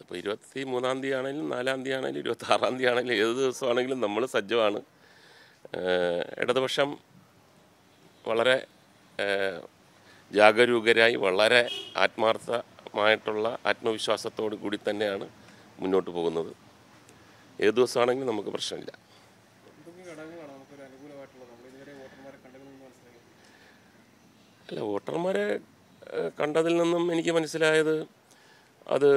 അതിപ്പോൾ ഇരുപത്തി മൂന്നാം തീയതി ആണെങ്കിലും നാലാം തീയതി ആണെങ്കിലും ഇരുപത്തി ആറാം തീയതി ആണെങ്കിലും ഏത് ദിവസമാണെങ്കിലും നമ്മൾ സജ്ജമാണ്. ഇടതുപക്ഷം വളരെ ജാഗരൂകരായി വളരെ ആത്മാർത്ഥമായിട്ടുള്ള ആത്മവിശ്വാസത്തോടു കൂടി തന്നെയാണ് മുന്നോട്ട് പോകുന്നത്. ഏത് ദിവസമാണെങ്കിലും നമുക്ക് പ്രശ്നമില്ല. അല്ല വോട്ടർമാരെ കണ്ടതിൽ നിന്നും എനിക്ക് മനസ്സിലായത് അത്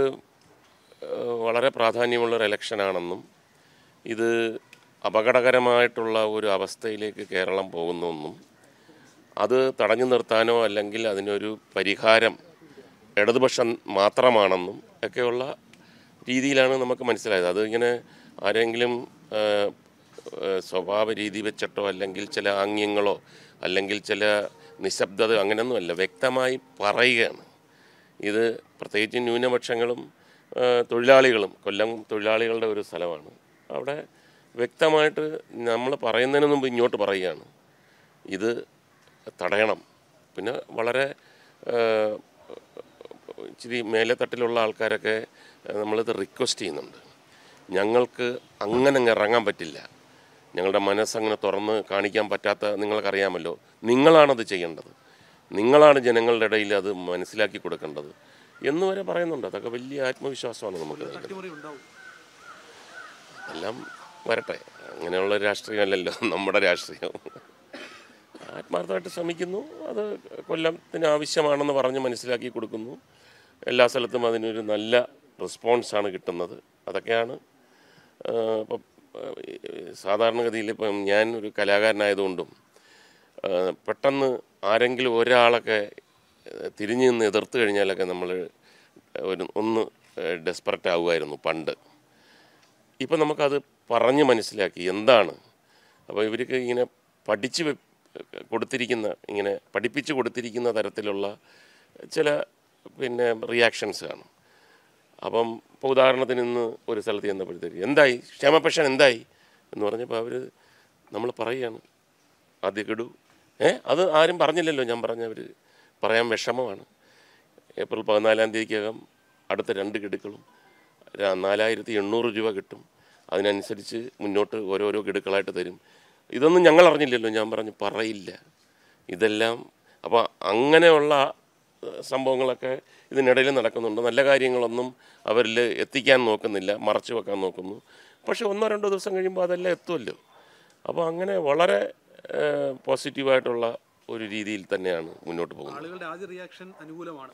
വളരെ പ്രാധാന്യമുള്ളൊരു ഇലക്ഷനാണെന്നും ഇത് അപകടകരമായിട്ടുള്ള ഒരു അവസ്ഥയിലേക്ക് കേരളം പോകുന്നുവെന്നും അത് തടഞ്ഞു നിർത്താനോ അല്ലെങ്കിൽ അതിനൊരു പരിഹാരം ഇടതുപക്ഷം മാത്രമാണെന്നും ഒക്കെയുള്ള രീതിയിലാണ് നമുക്ക് മനസ്സിലായത്. അത് ഇങ്ങനെ ആരെങ്കിലും സ്വഭാവ രീതി വെച്ചിട്ടോ അല്ലെങ്കിൽ ചില ആംഗ്യങ്ങളോ അല്ലെങ്കിൽ ചില നിശബ്ദത അങ്ങനെയൊന്നുമല്ല. വ്യക്തമായി പറയുകയാണ്. ഇത് പ്രത്യേകിച്ച് ന്യൂനപക്ഷങ്ങളും തൊഴിലാളികളും കൊല്ലം തൊഴിലാളികളുടെ ഒരു സ്ഥലമാണ്. അവിടെ വ്യക്തമായിട്ട് നമ്മൾ പറയുന്നതിന് മുമ്പ് ഇങ്ങോട്ട് പറയുകയാണ്. ഇത് തടയണം. പിന്നെ വളരെ ഇച്ചിരി മേലെത്തട്ടിലുള്ള ആൾക്കാരൊക്കെ നമ്മളിത് റിക്വസ്റ്റ് ചെയ്യുന്നുണ്ട്. ഞങ്ങൾക്ക് അങ്ങനെ അങ്ങ് ഇറങ്ങാൻ പറ്റില്ല. ഞങ്ങളുടെ മനസ്സങ്ങനെ തുറന്ന് കാണിക്കാൻ പറ്റാത്ത നിങ്ങൾക്കറിയാമല്ലോ. നിങ്ങളാണത് ചെയ്യേണ്ടത്. നിങ്ങളാണ് ജനങ്ങളുടെ ഇടയിൽ അത് മനസ്സിലാക്കി കൊടുക്കേണ്ടത്. എന്ന് വരെ പറയുന്നുണ്ട്. അതൊക്കെ വലിയ ആത്മവിശ്വാസമാണ് നമുക്ക്. എല്ലാം വരട്ടെ. അങ്ങനെയുള്ള രാഷ്ട്രീയമല്ലല്ലോ. നമ്മുടെ രാഷ്ട്രീയം. ആത്മാർത്ഥമായിട്ട് ശ്രമിക്കുന്നു. അത് കൊല്ലത്തിന് ആവശ്യമാണെന്ന് പറഞ്ഞ് മനസ്സിലാക്കി കൊടുക്കുന്നു. എല്ലാ സ്ഥലത്തും അതിനൊരു നല്ല റെസ്പോൺസാണ് കിട്ടുന്നത്. അതൊക്കെയാണ് ഇപ്പം സാധാരണഗതിയിൽ ഇപ്പം ഞാൻ ഒരു കലാകാരനായതുകൊണ്ടും പെട്ടെന്ന് ആരെങ്കിലും ഒരാളൊക്കെ തിരിഞ്ഞു നിന്ന് എതിർത്ത് കഴിഞ്ഞാലൊക്കെ നമ്മൾ ഒരു ഒന്ന് ഡെസ്പററ്റ് ആവുമായിരുന്നു പണ്ട്. ഇപ്പം നമുക്കത് പറഞ്ഞ് മനസ്സിലാക്കി എന്താണ്? അപ്പോൾ ഇവർക്ക് ഇങ്ങനെ പഠിച്ച് കൊടുത്തിരിക്കുന്ന ഇങ്ങനെ പഠിപ്പിച്ച് കൊടുത്തിരിക്കുന്ന തരത്തിലുള്ള ചില പിന്നെ റിയാക്ഷൻസ് കാണും. അപ്പം ഇപ്പോൾ ഉദാഹരണത്തിന് ഇന്ന് ഒരു സ്ഥലത്ത് ചെന്നപ്പോഴത്തേക്ക് എന്തായി? ക്ഷേമപെഷൻ എന്തായി? എന്ന് പറഞ്ഞപ്പോൾ അവർ നമ്മൾ പറയുകയാണ് ആദ്യ ഗഡു ഏ? അത് ആരും പറഞ്ഞില്ലല്ലോ ഞാൻ പറഞ്ഞവർ പറയാൻ വിഷമമാണ്. ഏപ്രിൽ പതിനാലാം തീയതിക്കകം അടുത്ത രണ്ട് ഗഡുക്കളും നാലായിരത്തി എണ്ണൂറ് രൂപ കിട്ടും. അതിനനുസരിച്ച് മുന്നോട്ട് ഓരോരോ ഗഡുക്കളായിട്ട് തരും. ഇതൊന്നും ഞങ്ങൾ അറിഞ്ഞില്ലല്ലോ. ഞാൻ പറഞ്ഞു പറയില്ല. ഇതെല്ലാം അപ്പോൾ അങ്ങനെയുള്ള സംഭവങ്ങളൊക്കെ ഇതിനിടയിൽ നടക്കുന്നുണ്ട്. നല്ല കാര്യങ്ങളൊന്നും അവരിൽ എത്തിക്കാൻ നോക്കുന്നില്ല. മറച്ചു വെക്കാൻ നോക്കുന്നു. പക്ഷേ ഒന്നോ രണ്ടോ ദിവസം കഴിയുമ്പോൾ അതെല്ലാം എത്തുമല്ലോ അപ്പോൾ അങ്ങനെ വളരെ പോസിറ്റീവായിട്ടുള്ള ഒരു രീതിയിൽ തന്നെയാണ് മുന്നോട്ട് പോകുന്നത്. ആളുകളുടെ ആദ്യ റിയാക്ഷൻ അനുകൂലമാണ്.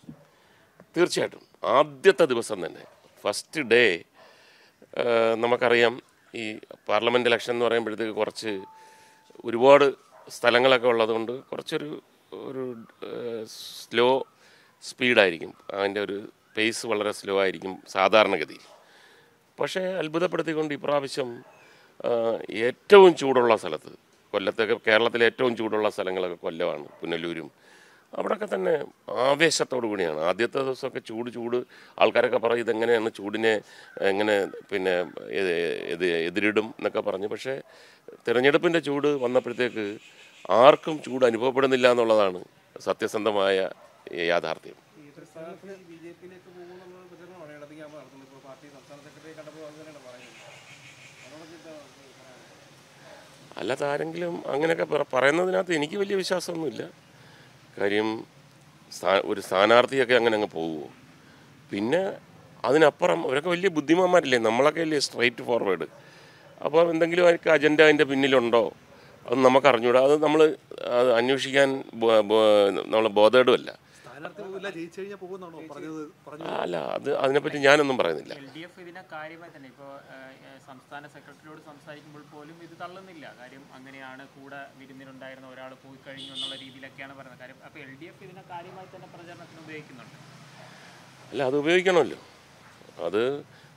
തീർച്ചയായിട്ടും. ആദ്യത്തെ ദിവസം തന്നെ ഫസ്റ്റ് ഡേ നമുക്കറിയാം ഈ പാർലമെന്റ് ഇലക്ഷൻ എന്ന് പറയുമ്പോഴത്തേക്ക് കുറച്ച് ഒരുപാട് സ്ഥലങ്ങളൊക്കെ ഉള്ളതുകൊണ്ട് കുറച്ചൊരു ഒരു സ്ലോ സ്പീഡായിരിക്കും അതിന്റെ ഒരു പേസ് വളരെ സ്ലോ ആയിരിക്കും സാധാരണഗതിയിൽ. പക്ഷേ അത്ഭുതപ്പെടുത്തിക്കൊണ്ട് ഇപ്രാവശ്യം ഏറ്റവും ചൂടുള്ള സ്ഥലത്ത് കൊല്ലത്തൊക്കെ കേരളത്തിലെ ഏറ്റവും ചൂടുള്ള സ്ഥലങ്ങളൊക്കെ കൊല്ലമാണ് പുനലൂരും. അവിടെയൊക്കെ തന്നെ ആവേശത്തോടു കൂടിയാണ്. ആദ്യത്തെ ദിവസമൊക്കെ ചൂട് ചൂട്. ആൾക്കാരൊക്കെ പറയും ഇതെങ്ങനെയാണ് ചൂടിനെ എങ്ങനെ പിന്നെ ഇത് എതിരിടും എന്നൊക്കെ പറഞ്ഞു. പക്ഷേ തിരഞ്ഞെടുപ്പിന്റെ ചൂട് വന്നപ്പോഴത്തേക്ക് ആർക്കും ചൂട് അനുഭവപ്പെടുന്നില്ല എന്നുള്ളതാണ് സത്യസന്ധമായ യാഥാർത്ഥ്യം. ഈ സ്ഥാനാർത്ഥി ബി ജെ പിയിലേക്ക് പോകുമെന്നുള്ള പ്രചരണമാണ് ഇടതിക്കാൻ നടത്തുന്നത് ഇപ്പോൾ പാർട്ടി സംസ്ഥാന സെക്രട്ടറി കണ്ടപ്പോൾ അത് തന്നെയാണ് പറയുന്നത് അതിനോടൊക്കെ എന്താ പറയാനുള്ളത്? അല്ലാതെ ആരെങ്കിലും അങ്ങനെയൊക്കെ പറയുന്നതിനകത്ത് എനിക്ക് വലിയ വിശ്വാസമൊന്നുമില്ല. കാര്യം ഒരു സ്ഥാനാർത്ഥിയൊക്കെ അങ്ങനെ അങ്ങ് പോകുമോ പിന്നെ അതിനപ്പുറം അവരൊക്കെ വലിയ ബുദ്ധിമാന്മാരില്ലേ? നമ്മളൊക്കെ അല്ലേ സ്ട്രൈറ്റ് ഫോർവേഡ് അപ്പോൾ എന്തെങ്കിലും അവർക്ക് അജണ്ട അതിന്റെ പിന്നിലുണ്ടോ? അത് നമുക്ക് അറിഞ്ഞൂടാ. അത് നമ്മൾ അത് അന്വേഷിക്കാൻ നമ്മൾ ബോധേടുമല്ല അല്ല അത് അതിനെപ്പറ്റി ഞാനൊന്നും പറയുന്നില്ല. സംസ്ഥാന സെക്രട്ടറിയോട് സംസാരിക്കുമ്പോൾ പോലും ഇത് തള്ളുന്നില്ല. കാര്യം അങ്ങനെയാണ് കൂടെ വിരുന്നിലുണ്ടായിരുന്ന ഒരാൾ പോയി കഴിഞ്ഞു എന്നുള്ള രീതിയിലൊക്കെയാണ് പറയുന്നത്. കാര്യം അപ്പോൾ എൽ ഡി എഫ് ഇതിനെ കാര്യമായി തന്നെ പ്രചരണത്തിന് ഉപയോഗിക്കുന്നുണ്ട്. അല്ല അത് ഉപയോഗിക്കണമല്ലോ. അത്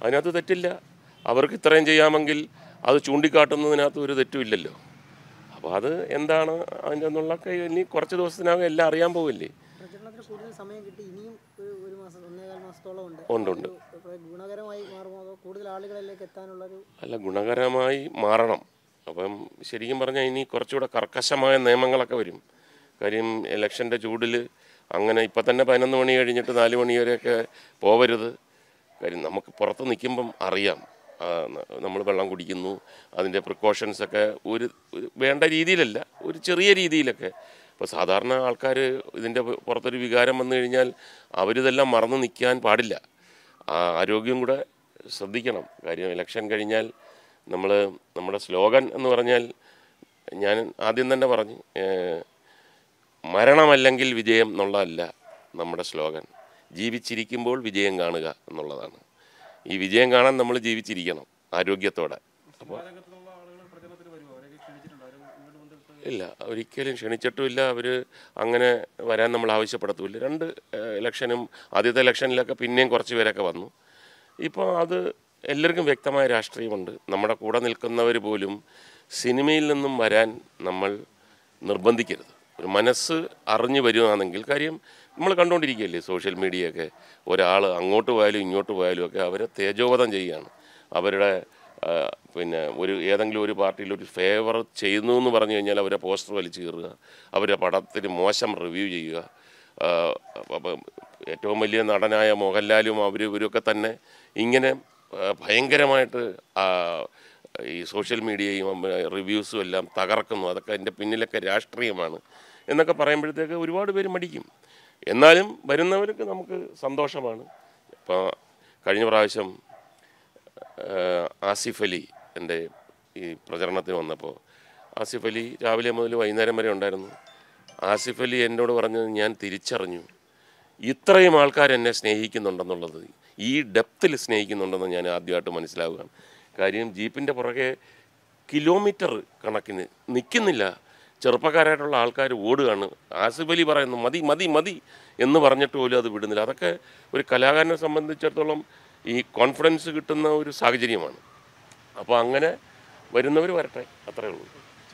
അതിനകത്ത് തെറ്റില്ല. അവർക്ക് ഇത്രയും ചെയ്യാമെങ്കിൽ അത് ചൂണ്ടിക്കാട്ടുന്നതിനകത്ത് ഒരു തെറ്റുമില്ലല്ലോ അപ്പോൾ അത് എന്താണ് അതിന്റെ എന്നുള്ളതൊക്കെ ഇനി കുറച്ച് ദിവസത്തിനകം എല്ലാം അറിയാൻ പോവില്ലേ? പ്രചരണത്തിന് കൂടുതൽ സമയം കിട്ടി. ഇനിയും ഒരു മാസം ഒന്നേകാൽ മാസത്തോളം ഉണ്ട്. ഉണ്ട്, ഉണ്ട്. ഗുണകരമായി മാറുമോ അതോ കൂടുതൽ ആളുകളിലേക്ക് അല്ല ഗുണകരമായി മാറണം. അപ്പം ശരിക്കും പറഞ്ഞാൽ ഇനി കുറച്ചുകൂടെ കർക്കശമായ നിയമങ്ങളൊക്കെ വരും. കാര്യം ഇലക്ഷന്റെ ചൂടിൽ അങ്ങനെ ഇപ്പം തന്നെ പതിനൊന്ന് മണി കഴിഞ്ഞിട്ട് നാല് മണി വരെയൊക്കെ പോവരുത്. കാര്യം നമുക്ക് പുറത്ത് നിൽക്കുമ്പം അറിയാം. നമ്മൾ വെള്ളം കുടിക്കുന്നു അതിന്റെ പ്രിക്കോഷൻസൊക്കെ ഒരു വേണ്ട രീതിയിലല്ല ഒരു ചെറിയ രീതിയിലൊക്കെ ഇപ്പോൾ സാധാരണ ആൾക്കാർ ഇതിന്റെ പുറത്തൊരു വികാരം വന്നു കഴിഞ്ഞാൽ അവരിതെല്ലാം മറന്നു നിൽക്കാൻ പാടില്ല. ആരോഗ്യം കൂടെ ശ്രദ്ധിക്കണം. കാര്യം ഇലക്ഷൻ കഴിഞ്ഞാൽ നമ്മൾ നമ്മുടെ സ്ലോഗൻ എന്ന് പറഞ്ഞാൽ ഞാൻ ആദ്യം തന്നെ പറഞ്ഞു മരണമല്ലെങ്കിൽ വിജയം എന്നുള്ളതല്ല നമ്മുടെ സ്ലോഗൻ. ജീവിച്ചിരിക്കുമ്പോൾ വിജയം കാണുക എന്നുള്ളതാണ്. ഈ വിജയം കാണാൻ നമ്മൾ ജീവിച്ചിരിക്കണം ആരോഗ്യത്തോടെ. അപ്പോൾ രംഗത്തുള്ള ആളുകൾ പ്രചരണത്തിന് വരുമോ അവരൊക്കെ ക്ഷണിച്ചിട്ടുണ്ടോ അവർ ഇങ്ങോട്ട് വന്നിട്ട് ഇല്ല ഒരിക്കലും ക്ഷണിച്ചിട്ടുമില്ല. അവർ അങ്ങനെ വരാൻ നമ്മൾ ആവശ്യപ്പെടത്തുമില്ല. രണ്ട് ഇലക്ഷനും ആദ്യത്തെ ഇലക്ഷനിലൊക്കെ പിന്നെയും കുറച്ച് പേരൊക്കെ വന്നു. ഇപ്പോൾ അത് എല്ലാവർക്കും വ്യക്തമായ രാഷ്ട്രീയമുണ്ട്. നമ്മുടെ കൂടെ നിൽക്കുന്നവർ പോലും സിനിമയിൽ നിന്നും വരാൻ നമ്മൾ നിർബന്ധിക്കരുത്. ഒരു മനസ്സ് അറിഞ്ഞു വരുവാണെങ്കിൽ കാര്യം നമ്മൾ കണ്ടുകൊണ്ടിരിക്കുകയല്ലേ സോഷ്യൽ മീഡിയയൊക്കെ. ഒരാൾ അങ്ങോട്ട് പോയാലും ഇങ്ങോട്ട് പോയാലും ഒക്കെ അവരെ തേജോവധം ചെയ്യുകയാണ് അവരുടെ പിന്നെ ഒരു ഏതെങ്കിലും ഒരു പാർട്ടിയിൽ ഒരു ഫേവർ ചെയ്യുന്നു എന്ന് പറഞ്ഞു കഴിഞ്ഞാൽ അവരെ പോസ്റ്റർ വലിച്ചു കീറുക അവരെ പടത്തിന് മോശം റിവ്യൂ ചെയ്യുക. ഏറ്റവും വലിയ നടനായ മോഹൻലാലും അവർ ഇവരൊക്കെ തന്നെ ഇങ്ങനെ ഭയങ്കരമായിട്ട് ഈ സോഷ്യൽ മീഡിയയും റിവ്യൂസും എല്ലാം തകർക്കുന്നു. അതൊക്കെ അതിന്റെ പിന്നിലൊക്കെ രാഷ്ട്രീയമാണ് എന്നൊക്കെ പറയുമ്പോഴത്തേക്ക് ഒരുപാട് പേര് മടിക്കും. എന്നാലും വരുന്നവർക്ക് നമുക്ക് സന്തോഷമാണ്. ഇപ്പോൾ കഴിഞ്ഞ പ്രാവശ്യം ആസിഫ് അലി എന്റെ ഈ പ്രചരണത്തിന് വന്നപ്പോൾ ആസിഫ് അലി രാവിലെ മുതൽ വൈകുന്നേരം വരെ ഉണ്ടായിരുന്നു. ആസിഫ് അലി എന്നോട് പറഞ്ഞത് ഞാൻ തിരിച്ചറിഞ്ഞു. ഇത്രയും ആൾക്കാർ എന്നെ സ്നേഹിക്കുന്നുണ്ടെന്നുള്ളത്. ഈ ഡെപ്തിൽ സ്നേഹിക്കുന്നുണ്ടെന്ന് ഞാൻ ആദ്യമായിട്ട് മനസ്സിലാവുകയാണ്. കാര്യം ജീപ്പിന്റെ പുറകെ കിലോമീറ്റർ കണക്കിന് നിൽക്കുന്നില്ല. ചെറുപ്പക്കാരായിട്ടുള്ള ആൾക്കാർ ഓടുകയാണ്. ആസിഫ് അലി പറയുന്നു മതി മതി മതി എന്ന് പറഞ്ഞിട്ട് പോലും അത് വിടുന്നില്ല. അതൊക്കെ ഒരു കലാകാരനെ സംബന്ധിച്ചിടത്തോളം ഈ കോൺഫിഡൻസ് കിട്ടുന്ന ഒരു സാഹചര്യമാണ്. അപ്പോൾ അങ്ങനെ വരുന്നവർ വരട്ടെ. അത്രേ ഉള്ളൂ.